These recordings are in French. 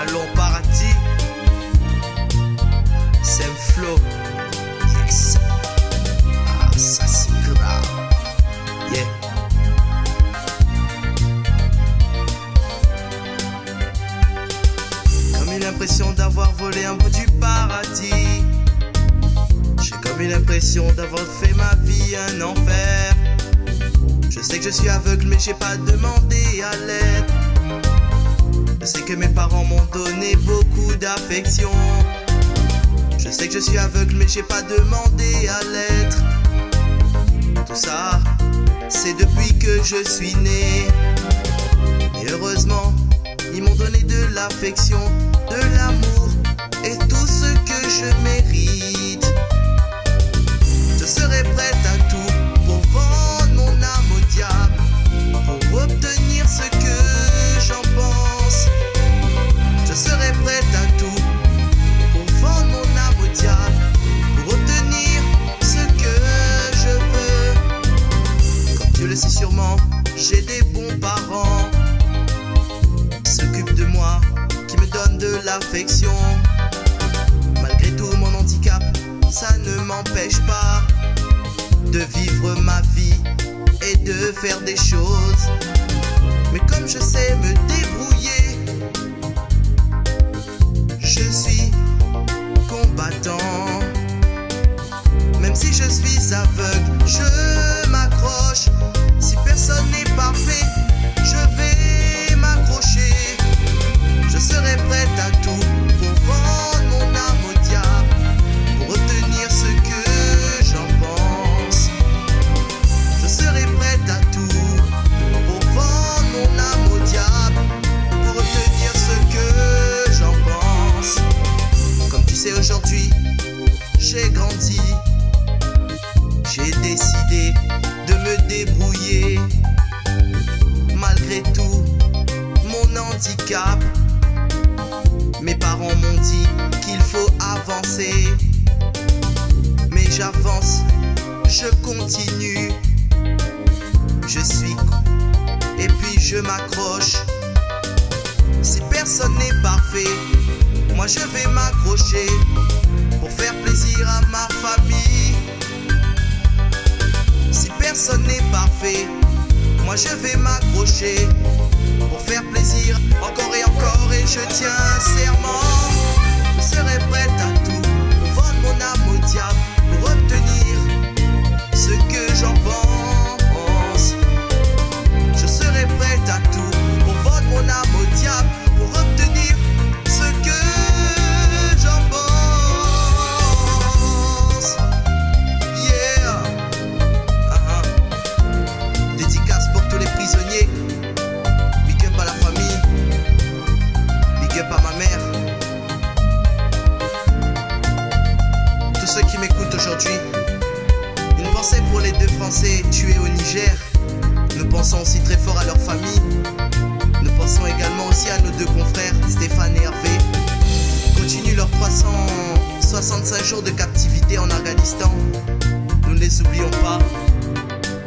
Allons paradis. C'est un flow. Yes. Ah, ça c'est grave. Yeah. Comme une impression d'avoir volé un bout du paradis. J'ai comme une impression d'avoir fait ma vie un enfer. Je sais que je suis aveugle, mais j'ai pas demandé à l'aide. Je sais que mes parents m'ont donné beaucoup d'affection. Je sais que je suis aveugle, mais j'ai pas demandé à l'être. Tout ça, c'est depuis que je suis né. Et heureusement, ils m'ont donné de l'affection, de l'amour et tout ce que je mérite. J'ai des bons parents qui s'occupent de moi, qui me donnent de l'affection. Malgré tout mon handicap, ça ne m'empêche pas de vivre ma vie et de faire des choses. Mais comme je sais me débrouiller, je suis combattant. Même si je suis aveugle, je m'accroche. Personne n'est parfait, je vais m'accrocher. Je serai prête à tout pour vendre mon âme au diable, pour obtenir ce que j'en pense. Je serai prête à tout pour vendre mon âme au diable, pour obtenir ce que j'en pense. Comme tu sais aujourd'hui, j'ai grandi. J'ai décidé de me débrouiller. Mes parents m'ont dit qu'il faut avancer. Mais j'avance, je continue. Je suis et puis je m'accroche. Si personne n'est parfait, moi je vais m'accrocher pour faire plaisir à ma famille. Si personne n'est parfait, moi je vais m'accrocher je tiens Français tués au Niger. Nous pensons aussi très fort à leur famille. Nous pensons également aussi à nos deux confrères, Stéphane et Hervé. Continuent leurs 365 jours de captivité en Afghanistan. Nous ne les oublions pas.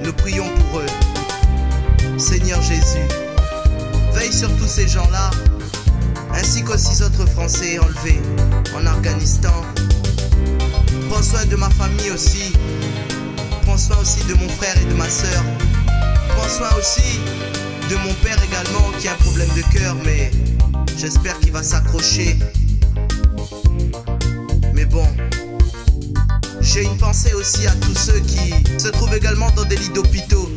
Nous prions pour eux. Seigneur Jésus, veille sur tous ces gens-là, ainsi qu'aux six autres Français enlevés en Afghanistan. Prends soin de ma famille aussi. Prends soin aussi de mon frère et de ma soeur. Prends soin aussi de mon père également qui a un problème de cœur, mais j'espère qu'il va s'accrocher. Mais bon, j'ai une pensée aussi à tous ceux qui se trouvent également dans des lits d'hôpitaux.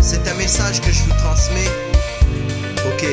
C'est un message que je vous transmets. Ok.